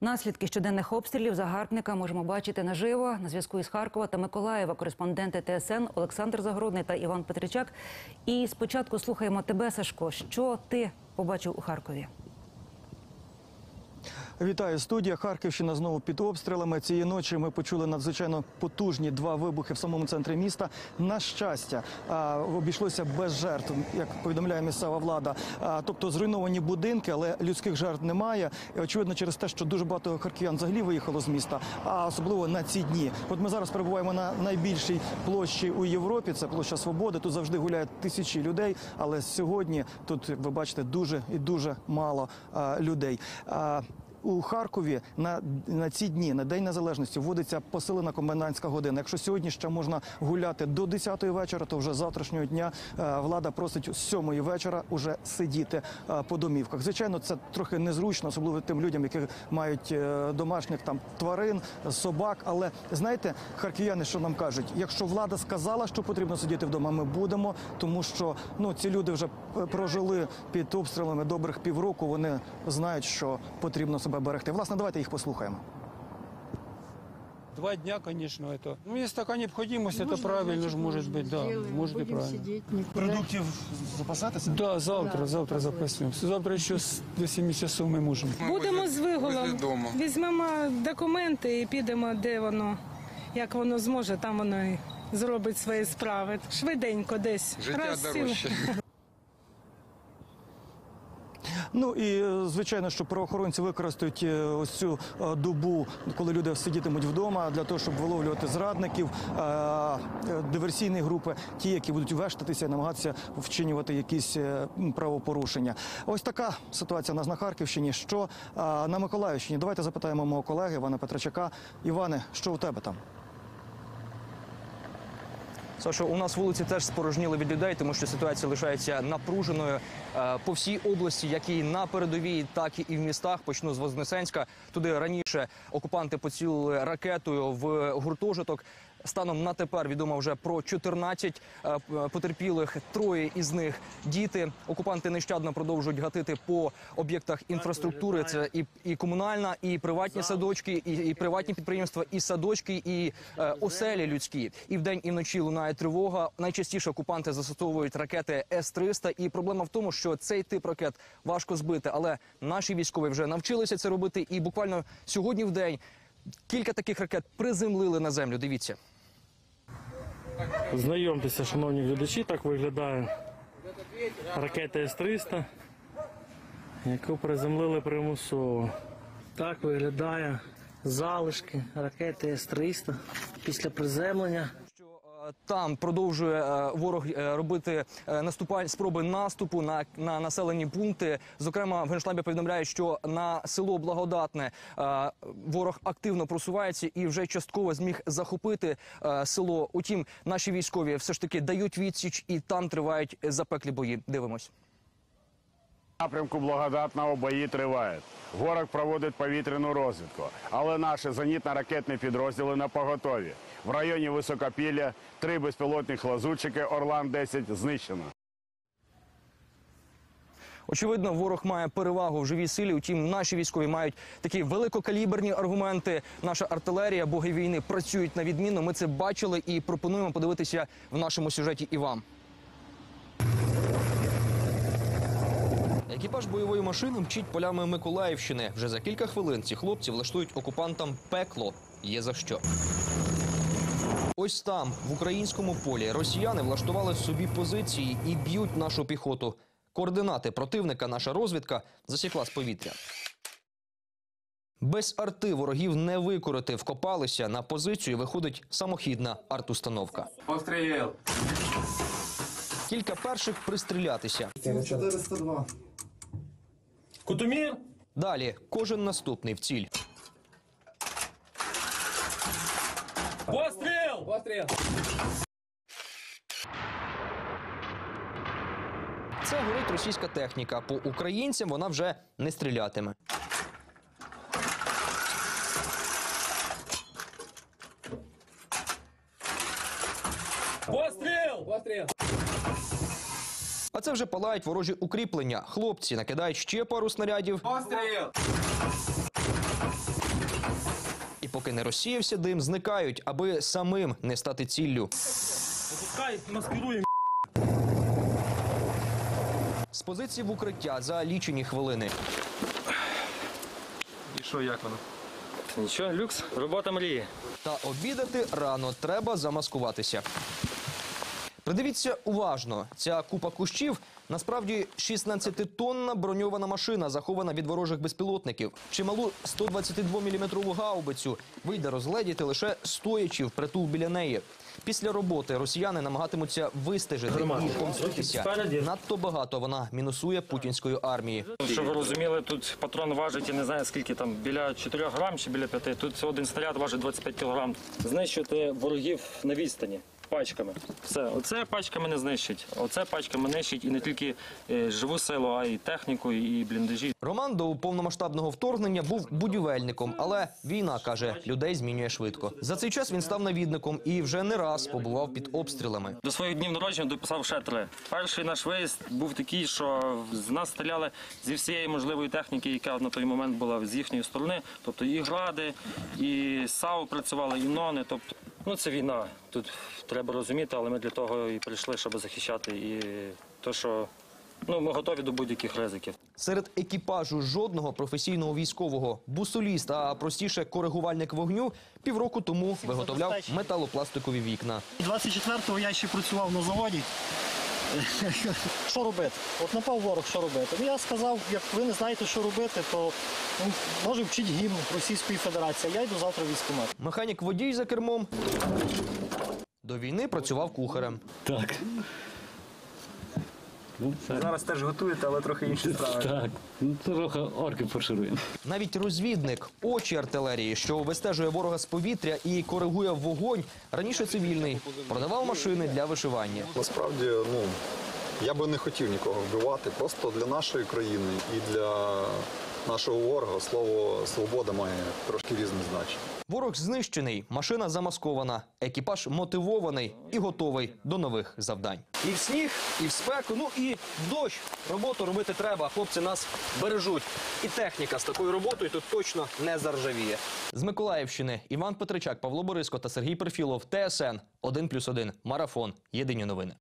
Наслідки щоденних обстрілів загарбника можемо бачити наживо на зв'язку із Харкова та Миколаєва. Кореспонденти ТСН Олександр Загородний та Іван Петричак. І спочатку слухаємо тебе, Сашко. Що ти побачив у Харкові? Вітаю студія. Харківщина знову під обстрілами. Цієї ночі ми почули надзвичайно потужні два вибухи в самому центрі міста. На щастя, обійшлося без жертв, як повідомляє місцева влада. Тобто зруйновані будинки, але людських жертв немає. І очевидно, через те, що дуже багато харків'ян взагалі виїхало з міста, а особливо на ці дні. От ми зараз перебуваємо на найбільшій площі у Європі. Це площа Свободи. Тут завжди гуляють тисячі людей. Але сьогодні тут ви бачите дуже і дуже мало людей. У Харкові на, на ці дні, на День Незалежності, вводиться посилена комендантська година. Якщо сьогодні ще можна гуляти до 10-ї вечора, то вже завтрашнього дня е, влада просить з 7-ї вечора уже сидіти е, по домівках. Звичайно, це трохи незручно, особливо тим людям, які мають е, домашніх там тварин, собак. Але знаєте, харків'яни, що нам кажуть, якщо влада сказала, що потрібно сидіти вдома, ми будемо, тому що ну ці люди вже прожили під обстрілами добрих півроку. Вони знають, що потрібно себе берегти. Власне, давайте їх послухаємо. Два дня, конечно, это. Ну, если такая необходимость, это правильно же может быть, да, может и Будем правильно. сидеть, никуда. Продуктів запасатися? Да, завтра, завтра запасемся. Завтра еще с- до 7 часов мы можем. Будемо з возле виголом. дому. Візьмемо документи і підемо, де воно, як воно зможе, там воно і зробить свої справи. Швиденько десь. Життя Раз сіли. дорожче. Ну і е, звичайно, що правоохоронці використають е, ось цю е, добу, коли люди сидітимуть вдома, для того, щоб виловлювати зрадників, диверсійні групи, ті, які будуть вештатися і намагатися вчинювати якісь правопорушення. Ось така ситуація у нас на Харківщині. Що на Миколаївщині? Давайте запитаємо мого колеги Івана Петрачака. Іване, що у тебе там? Сашо, у нас вулиці теж спорожніли від людей, тому що ситуація лишається напруженою е, по всій області, як і на передовій, так і в містах. Почну з Вознесенська. Туди раніше окупанти поцілили ракетою в гуртожиток. Станом на тепер відомо вже про 14 е, потерпілих. Троє із них діти. Окупанти нещадно продовжують гатити по об'єктах інфраструктури. Це і, і комунальна, і приватні садочки, і, і приватні підприємства, і садочки, і е, оселі людські. І вдень, і вночі лунає тривога. Найчастіше окупанти застосовують ракети С-300. І проблема в тому, що цей тип ракет важко збити, але наші військові вже навчилися це робити. І буквально сьогодні в день кілька таких ракет приземлили на землю. Дивіться. Знайомтеся, шановні глядачі, так виглядає ракета С-300, яку приземлили примусово. Так виглядає залишки ракети С-300 після приземлення. Е, там продовжує е, ворог е, робити наступальні наступаль спроби наступу на, на населені пункти. Зокрема, в генштабі повідомляють, що на село Благодатне е, ворог активно просувається і вже частково зміг захопити е, село. Утім, наші військові все ж таки дають відсіч, і там тривають запеклі бої. Дивимось. Напрямку благодатного бої тривають. Ворог проводить повітряну розвідку, але наші зенітно-ракетні підрозділи на поготові. В районі Високопілля три безпілотних лазутчики Орлан-10 знищено. Очевидно, ворог має перевагу в живій силі. Утім, наші військові мають такі великокаліберні аргументи. Наша артилерія, боги війни працюють на відмінно. Ми це бачили і пропонуємо подивитися в нашому сюжеті і вам. Екіпаж бойової машини мчить полями Миколаївщини. Вже за кілька хвилин ці хлопці влаштують окупантам пекло. Є за що. Ось там, в українському полі, росіяни влаштували собі позиції і б'ють нашу піхоту. Координати противника наша розвідка засікла з повітря. Без арти ворогів не викорити, вкопалися на позицію. Виходить самохідна артустановка. Постріл. Кілька перших пристрілятися. 402. Кутумір! Далі кожен наступний в ціль. Постріл! Це горить російська техніка. По українцям вона вже не стрілятиме. Постріл! Постріл! А це вже палають ворожі укріплення. Хлопці накидають ще пару снарядів. Постріл. поки не розсіявся дим, зникають, аби самим не стати ціллю. Пускай маскируємо. З позиції в укриття за лічені хвилини. І що, як воно? Нічого, люкс, робота мрії. Та обідати рано треба замаскуватися. Придивіться уважно, ця купа кущів насправді 16-тонна броньована машина, захована від ворожих безпілотників. Чималу 122-мм гаубицю вийде розгледіти лише стоячи впритул біля неї. Після роботи росіяни намагатимуться вистежити і помститися. Надто багато вона мінусує путінської армії. Щоб ви розуміли, тут патрон важить, я не знаю скільки там, біля 4 грам чи біля 5. Тут один снаряд важить 25 кілограм. Знищувати ворогів на відстані. Пачками. Все, оце пачками не знищить. Оце пачками нищить і не тільки е, живу силу, а й техніку, і бліндажі. Роман до повномасштабного вторгнення був будівельником, але війна каже, людей змінює швидко. За цей час він став навідником і вже не раз побував під обстрілами. До своїх днів народження дописав ще три. Перший наш виїзд був такий, що з нас стріляли зі всієї можливої техніки, яка на той момент була з їхньої сторони. Тобто і гради, і САУ працювали, і нони. Тобто, ну це війна. Тут треба розуміти, але ми для того і прийшли, щоб захищати. І то, що ну, ми готові до будь-яких ризиків. Серед екіпажу жодного професійного військового бусоліст, а простіше коригувальник вогню півроку тому виготовляв металопластикові вікна. 24-го я ще працював на заводі. Що робити? От напав ворог, що робити? Ну я сказав, як ви не знаєте, що робити, то ну, може вчить гімн Російської Федерації. Я йду завтра в військкомат. Механік водій за кермом. До війни працював кухарем. Так. Зараз теж готуєте, але трохи інші справи. Так. Ну, трохи орки фаршируємо. Навіть розвідник, очі артилерії, що вистежує ворога з повітря і коригує вогонь, раніше цивільний, продавав машини для вишивання. Насправді, ну я би не хотів нікого вбивати. Просто для нашої країни і для нашого ворога слово свобода має трошки різне значення. Ворог знищений, машина замаскована, екіпаж мотивований і готовий до нових завдань. І в сніг, і в спеку, ну і в дощ. Роботу робити треба. Хлопці нас бережуть. І техніка з такою роботою тут точно не заржавіє. З Миколаївщини Іван Петричак, Павло Бориско та Сергій Перфілов. ТСН 1+,1. Марафон. Єдині новини.